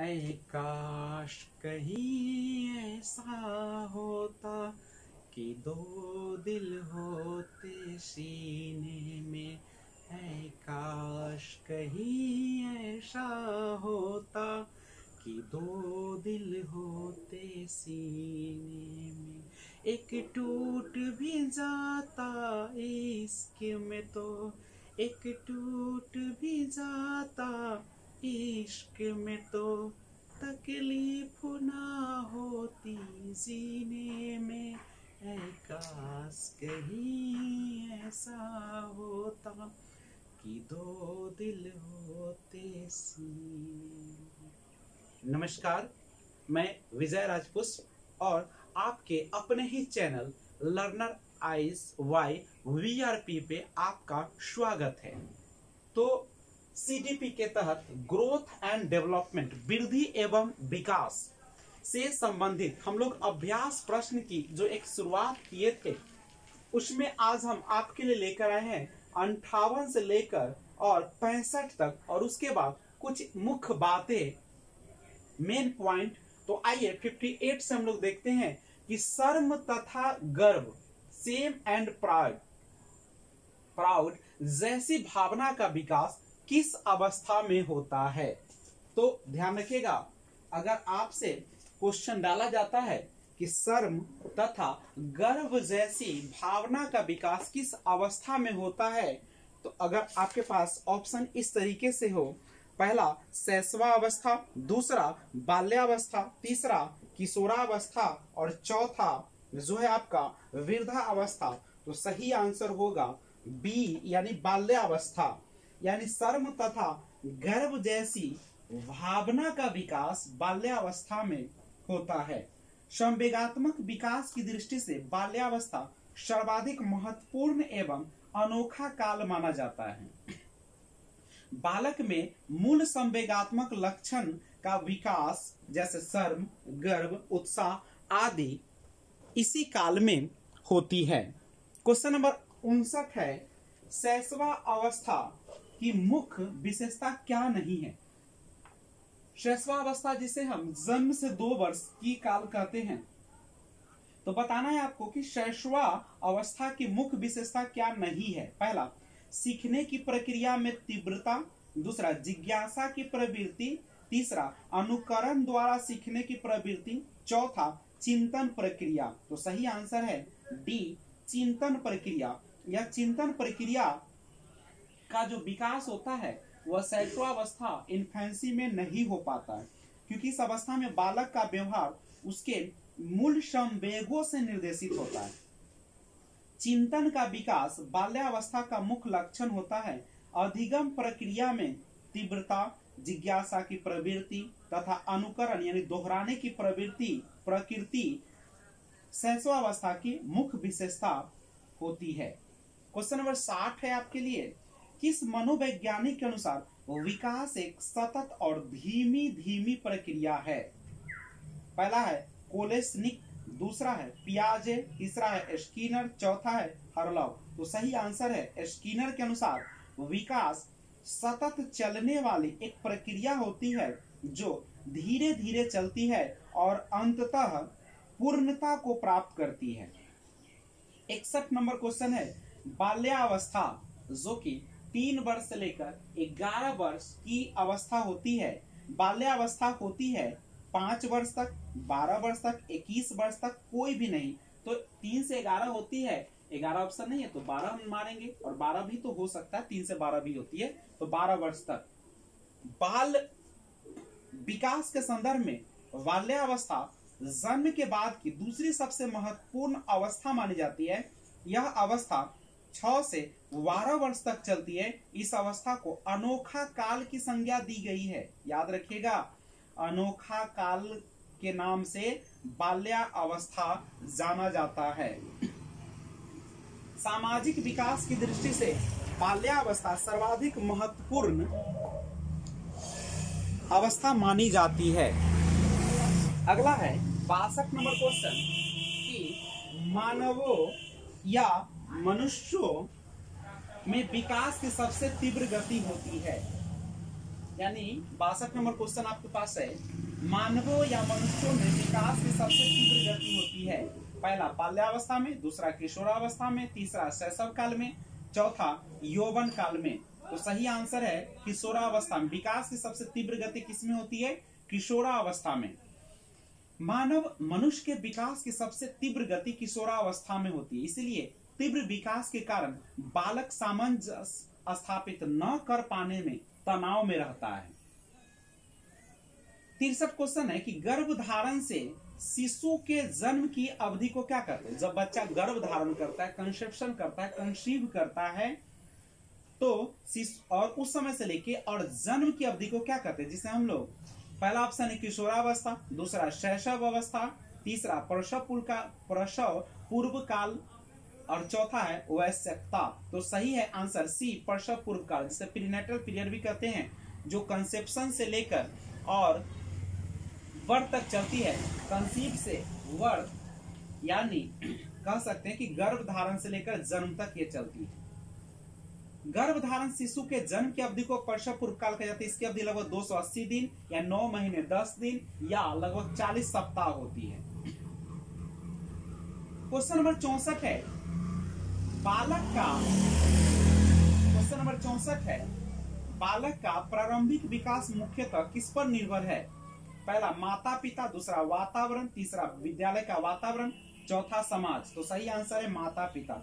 ऐ काश कहीं ऐसा होता कि दो दिल होते सीने में। ऐ काश कहीं ऐसा होता कि दो दिल होते सीने में। एक टूट भी जाता इश्क में तो एक टूट भी जाता इश्क में तो तकलीफ़ ना होती, जीने में काश कहीं ऐसा होता कि दो दिल होते सीने। नमस्कार, मैं विजय राजपुष्प और आपके अपने ही चैनल लर्नर आइस वाई वी आर पी पे आपका स्वागत है। तो सीडीपी के तहत ग्रोथ एंड डेवलपमेंट वृद्धि एवं विकास से संबंधित हम लोग अभ्यास प्रश्न की जो एक शुरुआत किए थे, उसमें आज हम आपके लिए लेकर आए हैं अंठावन से लेकर और पैंसठ तक और उसके बाद कुछ मुख्य बातें। मेन पॉइंट तो आइए 58 से हम लोग देखते हैं कि शर्म तथा गर्व सेम एंड प्राउड प्राउड जैसी भावना का विकास किस अवस्था में होता है? तो ध्यान रखिएगा, अगर आपसे क्वेश्चन डाला जाता है कि शर्म तथा गर्व जैसी भावना का विकास किस अवस्था में होता है तो अगर आपके पास ऑप्शन इस तरीके से हो, पहला शैशवा अवस्था दूसरा, बाल्यावस्था, तीसरा, किशोरावस्था, और चौथा, जो है आपका वृद्धा अवस्था तो सही आंसर होगा बी यानी बाल्यावस्था। यानी शर्म तथा गर्व जैसी भावना का विकास बाल्यावस्था में होता है। संवेगात्मक विकास की दृष्टि से बाल्यावस्था सर्वाधिक महत्वपूर्ण एवं अनोखा काल माना जाता है। बालक में मूल संवेगात्मक लक्षण का विकास जैसे शर्म गर्व उत्साह आदि इसी काल में होती है। क्वेश्चन नंबर उनसठ है शैशवा अवस्था की मुख्य विशेषता क्या नहीं है? शैशवावस्था जिसे हम जन्म से दो वर्ष की काल कहते हैं। तो बताना है आपको कि शैशवा अवस्था की मुख्य विशेषता क्या नहीं है? पहला, सीखने की प्रक्रिया में तीव्रता। दूसरा, जिज्ञासा की प्रवृत्ति। तीसरा, अनुकरण द्वारा सीखने की प्रवृत्ति। चौथा, चिंतन प्रक्रिया। तो सही आंसर है डी, चिंतन प्रक्रिया। या चिंतन प्रक्रिया का जो विकास होता है, वह शैशवावस्था इन्फेंसी में नहीं हो पाता है। क्योंकि इस अवस्था में बालक का व्यवहार उसके मूल संवेगों से निर्देशित होता है। चिंतन का विकास बाल्यावस्था का मुख्य लक्षण होता है। अधिगम प्रक्रिया में तीव्रता, जिज्ञासा की प्रवृत्ति तथा अनुकरण, यानी दोहराने की प्रवृत्ति, प्रकृति शैशवावस्था की मुख्य विशेषता होती है। क्वेश्चन नंबर साठ है आपके लिए। किस मनोवैज्ञानिक के अनुसार विकास एक सतत और धीमी धीमी प्रक्रिया है? पहला है कोलेसनिक, दूसरा है पियाजे, तीसरा है स्कीनर चौथा है हरलव। तो सही आंसर है स्कीनर के अनुसार विकास सतत चलने वाली एक प्रक्रिया होती है, जो धीरे धीरे चलती है और अंततः पूर्णता को प्राप्त करती है। इकसठ नंबर क्वेश्चन है बाल्यावस्था, जो कि तीन वर्ष से लेकर ग्यारह वर्ष की अवस्था होती है, बाल्यावस्था होती है, पाँच वर्ष तक, बारह वर्ष तक, इक्कीस वर्ष तक, कोई भी नहीं। तो तीन से ग्यारह होती है, ग्यारह ऑप्शन नहीं है तो बारह हम मारेंगे, और बारह भी तो हो सकता है, तीन से बारह भी होती है तो बारह वर्ष तक। बाल विकास के संदर्भ में बाल्यावस्था जन्म के बाद की दूसरी सबसे महत्वपूर्ण अवस्था मानी जाती है। यह अवस्था छ से बारह वर्ष तक चलती है। इस अवस्था को अनोखा काल की संज्ञा दी गई है। याद रखिएगा, अनोखा काल के नाम से बाल्या अवस्था जाना जाता है। सामाजिक विकास की दृष्टि से बाल्यावस्था सर्वाधिक महत्वपूर्ण अवस्था मानी जाती है। अगला है, बासठ नंबर क्वेश्चन कि मानवों या मनुष्यों में विकास की सबसे तीव्र गति होती है। यानी बासठ नंबर क्वेश्चन आपके पास है। मानवों या मनुष्यों में विकास की सबसे तीव्र गति होती है। पहला, बाल्यावस्था में, दूसरा, किशोरावस्था में, तीसरा, शैशव काल में, चौथा, यौवन काल में। तो सही आंसर है, किशोरावस्था में। विकास की सबसे तीव्र गति किसमें होती है? किशोरावस्था में। मानव, मनुष्य के विकास की सबसे तीव्र गति किशोरावस्था में होती है। इसलिए तीव्र विकास के कारण बालक सामंजस्य स्थापित न कर पाने में तनाव में रहता है। तिरसठ क्वेश्चन है कि गर्भ धारण से शिशु के जन्म की अवधि को क्या कहते हैं? जब बच्चा गर्भ धारण करता है कंसेप्शन करता है कंसीव करता है तो और उस समय से लेके और जन्म की अवधि को क्या कहते हैं? जिसे हम लोग, पहला ऑप्शन है किशोरावस्था, दूसरा शैशव अवस्था तीसरा प्रसव पूर्व का प्रसव पूर्व काल और चौथा है वैश्यकता तो सही है आंसर सी प्रसव पूर्व काल, जिसे प्रीनेटल पीरियड भी कहते हैं, जो कंसेप्शन से लेकर और वर्ष तक चलती है। कंसीव से वर्ष यानी कह सकते हैं कि गर्भ धारण से लेकर जन्म तक ये चलती है। गर्भ धारण शिशु के जन्म की अवधि को प्रसव पूर्व काल कहा जाता है। इसकी अवधि लगभग 280 दिन या 9 महीने 10 दिन या लगभग 40 सप्ताह होती है। क्वेश्चन नंबर चौसठ है बालक का क्वेश्चन नंबर चौसठ है। बालक का प्रारंभिक विकास मुख्यतः किस पर निर्भर है? पहला माता पिता दूसरा, वातावरण, तीसरा, विद्यालय का वातावरण, चौथा, समाज। तो सही आंसर है माता पिता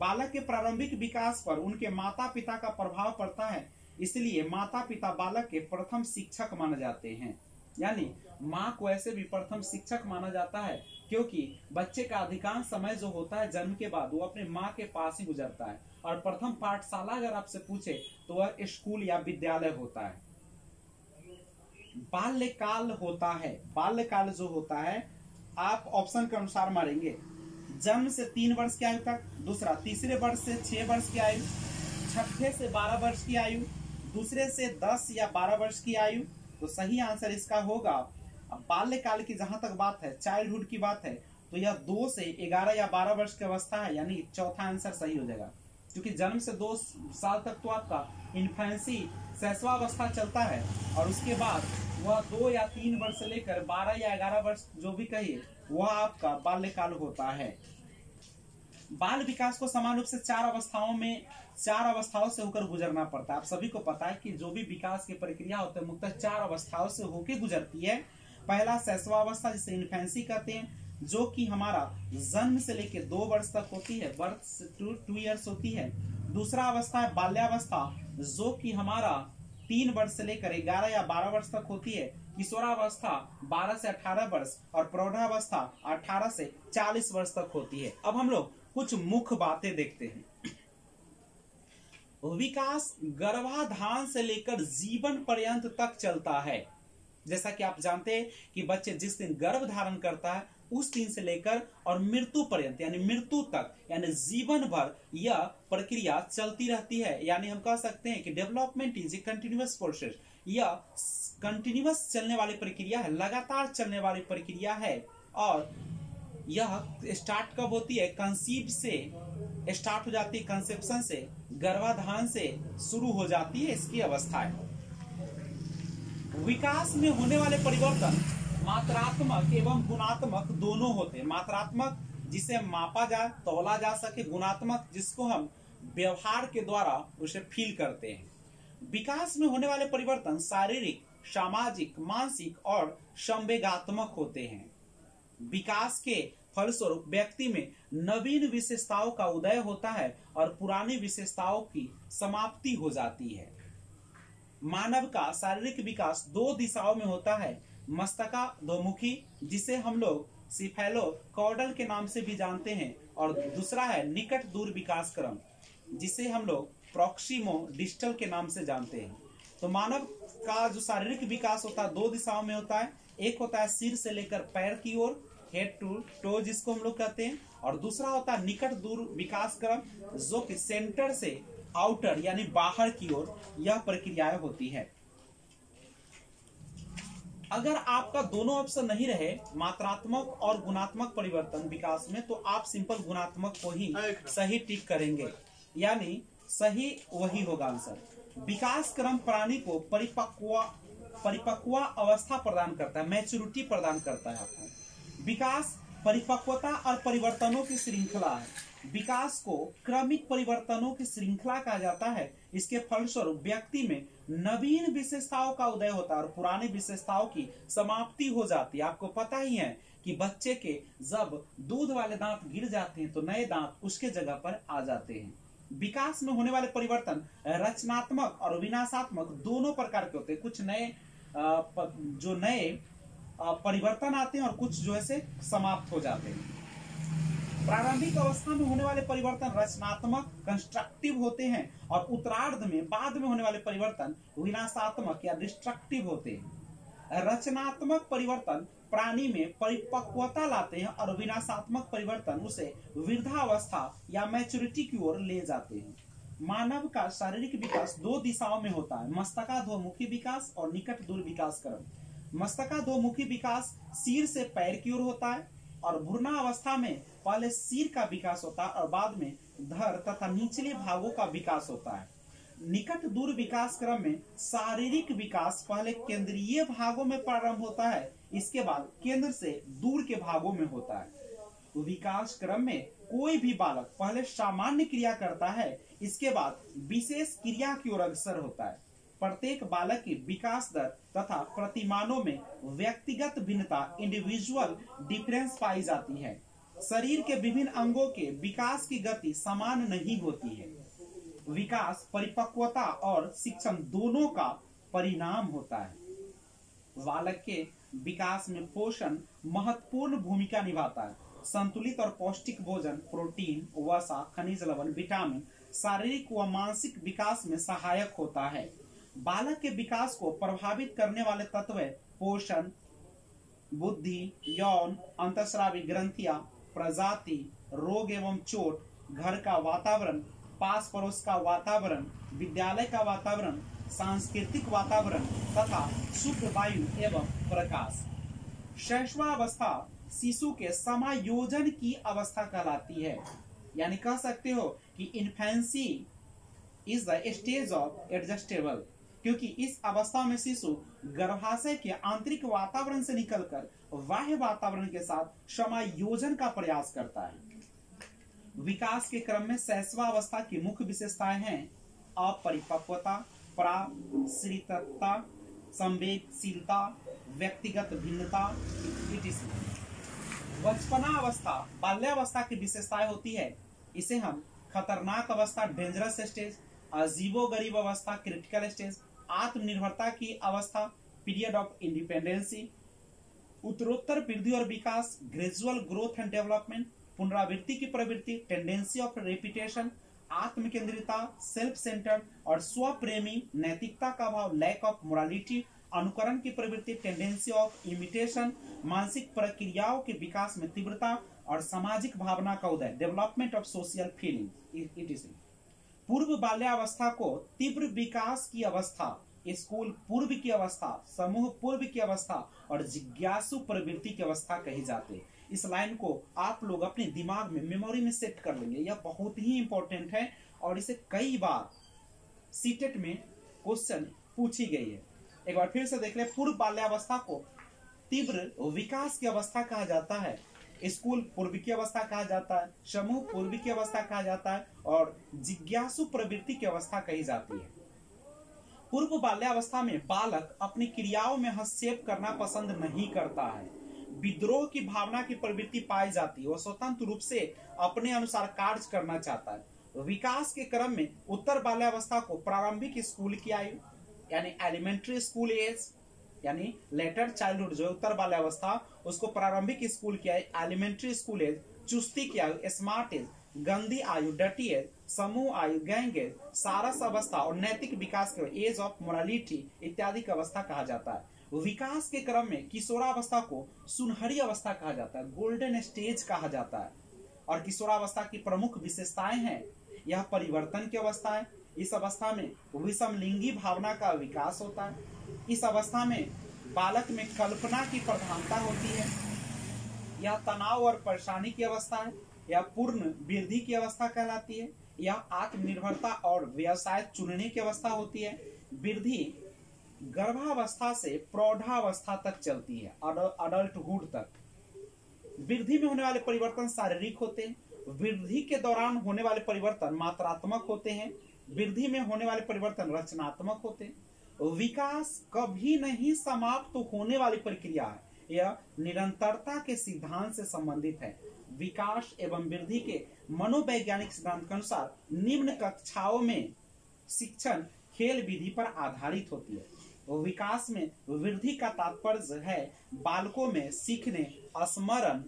बालक के प्रारंभिक विकास पर उनके माता पिता का प्रभाव पड़ता है, इसलिए माता पिता बालक के प्रथम शिक्षक माने जाते हैं। यानी माँ को ऐसे भी प्रथम शिक्षक माना जाता है, क्योंकि बच्चे का अधिकांश समय जो होता है जन्म के बाद, वो अपने माँ के पास ही गुजरता है। और प्रथम पाठशाला अगर आपसे पूछे तो वह स्कूल या विद्यालय होता है। बाल्यकाल होता है। बाल्यकाल जो होता है, आप ऑप्शन के अनुसार मारेंगे। जन्म से तीन वर्ष की आयु तक, दूसरा तीसरे वर्ष से छह वर्ष की आयु, छठे से बारह वर्ष की आयु, दूसरे से दस या बारह वर्ष की आयु। तो सही आंसर इसका होगा अब बाल्यकाल की जहाँ तक बात है चाइल्डहुड की बात है तो यह दो से ग्यारह या बारह वर्ष की अवस्था है, यानी चौथा आंसर सही हो जाएगा। क्योंकि जन्म से दो साल तक तो आपका इन्फेंसी सहसवावस्था चलता है, और उसके बाद वह दो या तीन वर्ष से लेकर बारह या ग्यारह वर्ष जो भी कहिए, वह आपका बाल्यकाल होता है। बाल विकास को समान रूप से चार अवस्थाओं में, चार अवस्थाओं से होकर गुजरना पड़ता है। आप सभी को पता है कि जो भी विकास की प्रक्रिया होती है, मुख्यतः चार अवस्थाओं से होकर गुजरती है। पहला सैसवावस्था जिसे इन्फेंसी कहते हैं, जो कि हमारा जन्म से लेकर दो वर्ष तक होती है, बर्थ टू टू ईयर्स होती है। दूसरा अवस्था है बाल्यावस्था, जो कि हमारा तीन वर्ष से लेकर ग्यारह या बारह वर्ष तक होती है। किशोरावस्था 12 से 18 वर्ष और प्रौढ़ावस्था 18 से 40 वर्ष तक होती है। अब हम लोग कुछ मुख्य बातें देखते हैं। विकास गर्भाधान से लेकर जीवन पर्यंत तक चलता है। जैसा कि आप जानते हैं कि बच्चे जिस दिन गर्भ धारण करता है, उस दिन से लेकर और मृत्यु पर्यंत, यानी मृत्यु तक, यानी जीवन भर यह प्रक्रिया चलती रहती है। यानी हम कह सकते हैं कि development is a continuous process यह कंटिन्यूस चलने वाली प्रक्रिया है, लगातार चलने वाली प्रक्रिया है। और यह स्टार्ट कब होती है? कंसीव से स्टार्ट हो जाती है कंसेप्शन से, गर्भाधान से शुरू हो जाती है इसकी अवस्था है। विकास में होने वाले परिवर्तन मात्रात्मक एवं गुणात्मक दोनों होते हैं। मात्रात्मक, जिसे मापा जा, तोला जा सके, गुणात्मक, जिसको हम व्यवहार के द्वारा उसे फील करते हैं। विकास में होने वाले परिवर्तन शारीरिक, सामाजिक, मानसिक और संवेगात्मक होते हैं। विकास के फलस्वरूप व्यक्ति में नवीन विशेषताओं का उदय होता है और पुरानी विशेषताओं की समाप्ति हो जाती है। मानव का शारीरिक विकास दो दिशाओं में होता है, मस्तका दोमुखी, जिसे हम लोग सिफेलो कॉडल के नाम से भी जानते हैं, और दूसरा है निकट दूर विकास क्रम जिसे हम लोग प्रोक्सीमो डिजिटल के नाम से जानते हैं। तो मानव का जो शारीरिक विकास होता है, दो दिशाओं में होता है। एक होता है सिर से लेकर पैर की ओर हेड टू टो जिसको हम लोग कहते हैं, और दूसरा होता है निकट दूर विकास क्रम जो कि सेंटर से आउटर यानी बाहर की ओर यह प्रक्रियाएँ होती है। अगर आपका दोनों ऑप्शन नहीं रहे मात्रात्मक और गुणात्मक परिवर्तन विकास में तो आप सिंपल गुणात्मक को ही सही टिक करेंगे। यानी सही वही होगा आंसर विकास क्रम प्राणी को परिपक्व परिपक्व अवस्था प्रदान करता है मैच्योरिटी प्रदान करता है आपको। विकास परिपक्वता और परिवर्तनों की श्रृंखला है। विकास को क्रमिक परिवर्तनों की श्रृंखला कहा जाता है। इसके फलस्वरूप व्यक्ति में नवीन विशेषताओं का उदय होता है और पुरानी विशेषताओं की समाप्ति हो जाती है। आपको पता ही है कि बच्चे के जब दूध वाले दांत गिर जाते हैं तो नए दांत उसके जगह पर आ जाते हैं। विकास में होने वाले परिवर्तन रचनात्मक और विनाशात्मक दोनों प्रकार के होते हैं। कुछ नए जो नए परिवर्तन आते हैं और कुछ जो है समाप्त हो जाते हैं। प्रारंभिक अवस्था में होने वाले परिवर्तन रचनात्मक कंस्ट्रक्टिव होते हैं और उत्तरार्ध में, बाद में होने वाले परिवर्तन विनाशात्मक या डिस्ट्रक्टिव होते हैं। रचनात्मक परिवर्तन प्राणी में परिपक्वता लाते हैं और विनाशात्मक परिवर्तन उसे वृद्धावस्था या मैच्योरिटी की ओर ले जाते हैं। मानव का शारीरिक विकास दो दिशाओं में होता है मस्तका मस्तकाधोमुखी विकास और निकट दूर विकास क्रम मस्तकाधोमुखी विकास सिर से पैर की ओर होता है और भूर्णा अवस्था में पहले सिर का विकास होता है और बाद में धर तथा निचले भागों का विकास होता है। निकट दूर विकास क्रम में शारीरिक विकास पहले केंद्रीय भागों में प्रारंभ होता है, इसके बाद केंद्र से दूर के भागों में होता है। विकास क्रम में कोई भी बालक पहले सामान्य क्रिया करता है, इसके बाद विशेष क्रिया की ओर अग्रसर होता है। प्रत्येक बालक की विकास दर तथा प्रतिमानों में व्यक्तिगत भिन्नता इंडिविजुअल डिफरेंस पाई जाती है। शरीर के विभिन्न अंगों के विकास की गति समान नहीं होती है। विकास, परिपक्वता और शिक्षण दोनों का परिणाम होता है। बालक के विकास में पोषण महत्वपूर्ण भूमिका निभाता है। संतुलित और पौष्टिक भोजन, प्रोटीन, वसा, खनिज लवण, विटामिन, शारीरिक व मानसिक विकास में सहायक होता है। बालक के विकास को प्रभावित करने वाले तत्व पोषण, बुद्धि, यौन, अंतस्रावी ग्रंथियाँ, प्रजाति, रोग एवं चोट, घर का वातावरण पास पड़ोस का वातावरण, विद्यालय का वातावरण, सांस्कृतिक वातावरण तथा शुद्ध वायु एवं प्रकाश। शैशवावस्था शिशु के समायोजन की अवस्था कहलाती है। यानी कह सकते हो कि infancy is the stage of adjustable क्योंकि इस अवस्था में शिशु गर्भाशय के आंतरिक वातावरण से निकलकर बाह्य वातावरण के साथ समायोजन का प्रयास करता है। विकास के क्रम में शैशवावस्था की मुख्य विशेषताएँ हैं अपरिपक्वता, प्राश्रितता संवेदशीलता व्यक्तिगत भिन्नता बचपना अवस्था, बाल्यावस्था की विशेषताएँ होती है। इसे हम खतरनाक अवस्था डेंजरस स्टेज अजीबो गरीब अवस्था क्रिटिकल स्टेज आत्मनिर्भरता की अवस्था पीरियड ऑफ़ इंडिपेंडेंसी उत्तरोत्तर वृद्धि और विकास ग्रेजुअल ग्रोथ एंड डेवलपमेंट पुनरावृत्ति की प्रवृत्ति टेंडेंसी ऑफ़ रेपिटेशन आत्म केंद्रिता सेल्फ सेंटर्ड और स्वप्रेमी, नैतिकता का भाव लैक ऑफ़ मोरालिटी अनुकरण की प्रवृत्ति टेंडेंसी ऑफ़ इमिटेशन मानसिक प्रक्रियाओं के विकास में तीव्रता और सामाजिक भावना का उदय development of social feeling it is पूर्व बाल्यावस्था को तीव्र विकास की अवस्था, स्कूल पूर्व की अवस्था, समूह पूर्व की अवस्था और जिज्ञासु प्रवृत्ति की अवस्था कही जाती है। इस लाइन को आप लोग अपने दिमाग में मेमोरी में सेट कर लेंगे। यह बहुत ही इंपॉर्टेंट है और इसे कई बार सीटेट में क्वेश्चन पूछी गई है। एक बार फिर से देख ले, पूर्व बाल्यावस्था को तीव्र विकास की अवस्था कहा जाता है। स्कूल पूर्व की अवस्था कहा जाता है, समूह पूर्व की अवस्था कहा जाता है, और जिज्ञासु प्रवृत्ति की अवस्था कही जाती है। पूर्व बाल्यावस्था में बालक अपनी क्रियाओं में हस्तक्षेप करना पसंद नहीं करता है। विद्रोह की भावना की प्रवृत्ति पाई जाती है, वह स्वतंत्र रूप से अपने अनुसार कार्य करना चाहता है। विकास के क्रम में उत्तर बाल्यावस्था को प्रारंभिक स्कूल की आयु, यानी एलिमेंट्री स्कूल एज यानी लेटर चाइल्डहुड जो उत्तर बाल्यावस्था, उसको प्रारंभिक स्कूल की आयु एलिमेंट्री स्कूल एज चुस्ती की आयु स्मार्ट एज गंदी आयु, डटी एज समूह आयु, गैंग एज सारस अवस्था और नैतिक विकास के एज ऑफ़ मोरालिटी इत्यादि की अवस्था कहा जाता है। विकास के क्रम में किशोरावस्था को सुनहरी अवस्था कहा जाता है गोल्डन स्टेज कहा जाता है। और किशोरावस्था की प्रमुख विशेषताएँ हैं, यह परिवर्तन की अवस्था है, इस अवस्था में विषम लिंगी भावना का विकास होता है इस अवस्था में बालक में कल्पना की प्रधानता होती है। यह तनाव और परेशानी की अवस्था है, यह पूर्ण वृद्धि की अवस्था कहलाती है, यह आत्मनिर्भरता और व्यवसाय चुनने की अवस्था होती है। वृद्धि गर्भावस्था से प्रौढ़ावस्था तक चलती है अडल्टहुड तक। वृद्धि में होने वाले परिवर्तन शारीरिक होते हैं, वृद्धि के दौरान होने वाले परिवर्तन मात्रात्मक होते हैं, वृद्धि में होने वाले परिवर्तन रचनात्मक होते हैं। विकास कभी नहीं समाप्त होने वाली प्रक्रिया है। यह निरंतरता के सिद्धांत से संबंधित है। विकास एवं वृद्धि के मनोवैज्ञानिक सिद्धांत के अनुसार निम्न कक्षाओं में शिक्षण खेल विधि पर आधारित होती है। विकास में वृद्धि का तात्पर्य है बालकों में सीखने, स्मरण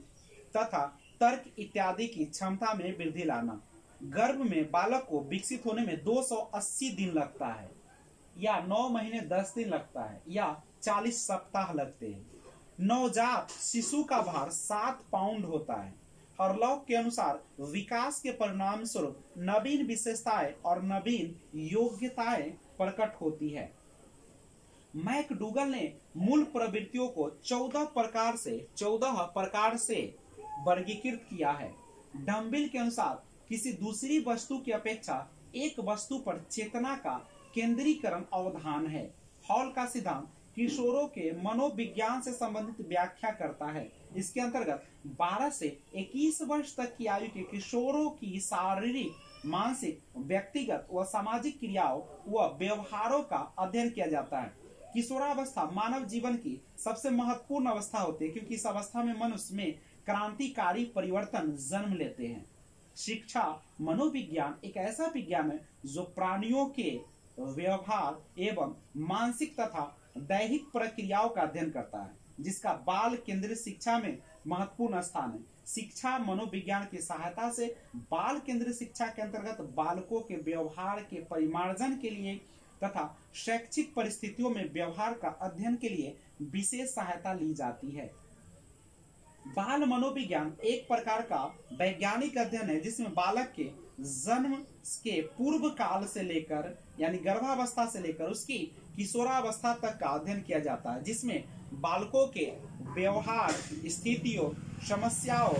तथा तर्क इत्यादि की क्षमता में वृद्धि लाना। गर्भ में बालक को विकसित होने में 280 दिन लगता है। या 9 महीने 10 दिन लगता है, या 40 सप्ताह लगते हैं। नवजात शिशु का भार सात पाउंड होता है। हरलॉक के अनुसार विकास के परिणाम स्वरूप नवीन विशेषताएँ और नवीन योग्यताएँ प्रकट होती है। मैकडूगल ने मूल प्रवृत्तियों को चौदह प्रकार से, चौदह प्रकार से वर्गीकृत किया है। डम्बिल के अनुसार किसी दूसरी वस्तु की अपेक्षा एक वस्तु पर चेतना का केंद्रीकरण अवधान है। हॉल का सिद्धांत किशोरों के मनोविज्ञान से संबंधित व्याख्या करता है। इसके अंतर्गत 12 से 21 वर्ष तक की आयु के किशोरों की शारीरिक, मानसिक, व्यक्तिगत व सामाजिक क्रियाओं व व्यवहारों का अध्ययन किया जाता है। किशोरावस्था मानव जीवन की सबसे महत्वपूर्ण अवस्था होती है क्योंकि इस अवस्था में मनुष्य में क्रांतिकारी परिवर्तन जन्म लेते हैं। शिक्षा, मनोविज्ञान एक ऐसा विज्ञान है जो प्राणियों के व्यवहार एवं मानसिक तथा दैहिक प्रक्रियाओं का अध्ययन करता है, जिसका बाल केंद्रित शिक्षा में महत्वपूर्ण स्थान है। शिक्षा मनोविज्ञान की सहायता से बाल केंद्रित शिक्षा के अंतर्गत बालकों के व्यवहार के परिमार्जन के लिए तथा शैक्षिक परिस्थितियों में व्यवहार का अध्ययन के लिए विशेष सहायता ली जाती है। बाल मनोविज्ञान एक प्रकार का वैज्ञानिक अध्ययन है, जिसमें बालक के जन्म के पूर्व काल से लेकर यानी गर्भावस्था से लेकर उसकी किशोरावस्था तक का अध्ययन किया जाता है, जिसमें बालकों के व्यवहार, स्थितियों, समस्याओं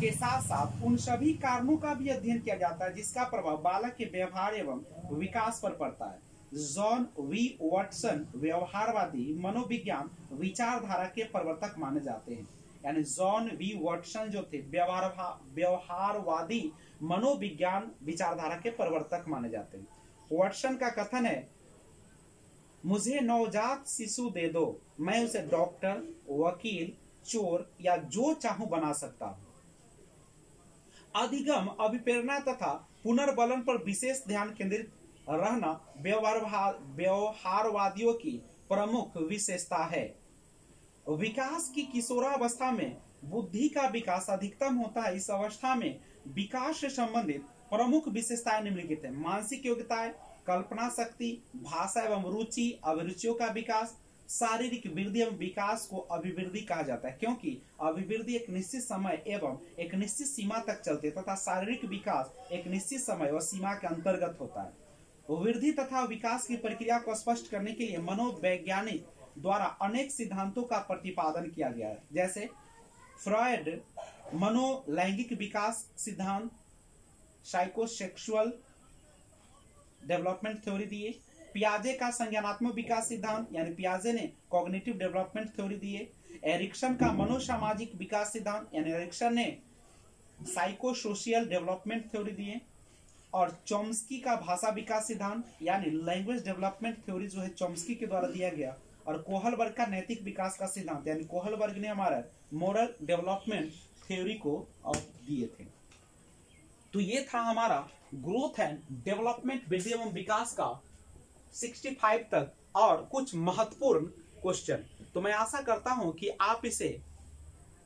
के साथ साथ उन सभी कारणों का भी अध्ययन किया जाता है, जिसका प्रभाव बालक के व्यवहार एवं विकास पर पड़ता है। जॉन वी वाटसन व्यवहारवादी मनोविज्ञान विचारधारा के प्रवर्तक माने जाते हैं। यानी जॉन वी वाटसन जो थे, व्यवहार व्यवहारवादी मनोविज्ञान विचारधारा के प्रवर्तक माने जाते हैं। वाटसन का कथन है, मुझे नवजात शिशु दे दो, मैं उसे डॉक्टर, वकील, चोर या जो चाहूँ बना सकता हूँ। अधिगम अभिप्रेरणा तथा पुनर्बलन पर विशेष ध्यान केंद्रित रहना व्यवहारवादियों की प्रमुख विशेषता है। विकास की किशोरावस्था में बुद्धि का विकास अधिकतम होता है। इस अवस्था में विकास से संबंधित प्रमुख विशेषताएँ निम्नलिखित है। मानसिक योग्यताएँ, कल्पना शक्ति, भाषा एवं रुचि, अभिरुचियों का विकास, शारीरिक वृद्धि एवं विकास को अभिवृद्धि कहा जाता है। क्योंकि अभिवृद्धि एक निश्चित समय एवं एक निश्चित सीमा तक चलती है तथा शारीरिक विकास एक निश्चित समय और सीमा के अंतर्गत होता है। वृद्धि तथा विकास की प्रक्रिया को स्पष्ट करने के लिए मनोवैज्ञानिक द्वारा अनेक सिद्धांतों का प्रतिपादन किया गया है। जैसे फ्रॉयड मनोलैंगिक विकास सिद्धांत साइकोसेक्सुअल डेवलपमेंट थ्योरी दिए। पियाजे का संज्ञानात्मक विकास सिद्धांत, यानी पियाजे ने कॉग्निटिव डेवलपमेंट थ्योरी दिए। एरिक्सन का मनोसामाजिक विकास सिद्धांत, यानी एरिक्सन ने साइको सोशियल डेवलपमेंट थ्योरी दिए। और चोम्स्की का भाषा विकास सिद्धांत, यानी लैंग्वेज डेवलपमेंट थ्योरी जो है चोम्स्की के द्वारा दिया गया। और कोहल वर्ग का नैतिक विकास का सिद्धांत, यानी कोहल वर्ग ने हमारा मोरल डेवलपमेंट थ्योरी को दिए थे। तो ये था हमारा ग्रोथ एंड डेवलपमेंट वृद्धि एवं विकास का 65 तक और कुछ महत्वपूर्ण क्वेश्चन तो मैं आशा करता हूँ कि आप इसे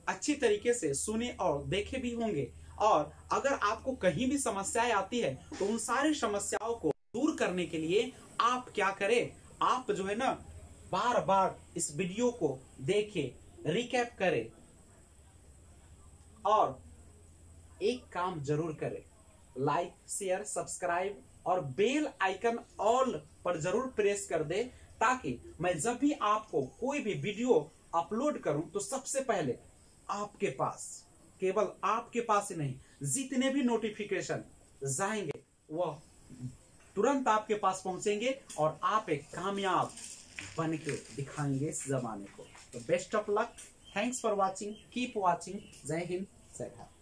अच्छी तरीके से सुने और देखे भी होंगे। और अगर आपको कहीं भी समस्याएँ आती है तो उन सारी समस्याओं को दूर करने के लिए आप क्या करें? आप जो है ना बार बार इस वीडियो को देखें रिकैप करें। और एक काम ज़रूर करें। लाइक शेयर सब्सक्राइब और बेल आइकन ऑल पर ज़रूर प्रेस कर दे ताकि मैं जब भी आपको कोई भी वीडियो अपलोड करूँ तो सबसे पहले आपके पास, केवल आपके पास ही नहीं, जितने भी नोटिफिकेशन जाएँगे, वह तुरंत आपके पास पहुँचेंगे और आप एक कामयाब बन के दिखाएँगे इस जमाने को। तो best of luck thanks for watching keep watching जय हिंद। जय भारत।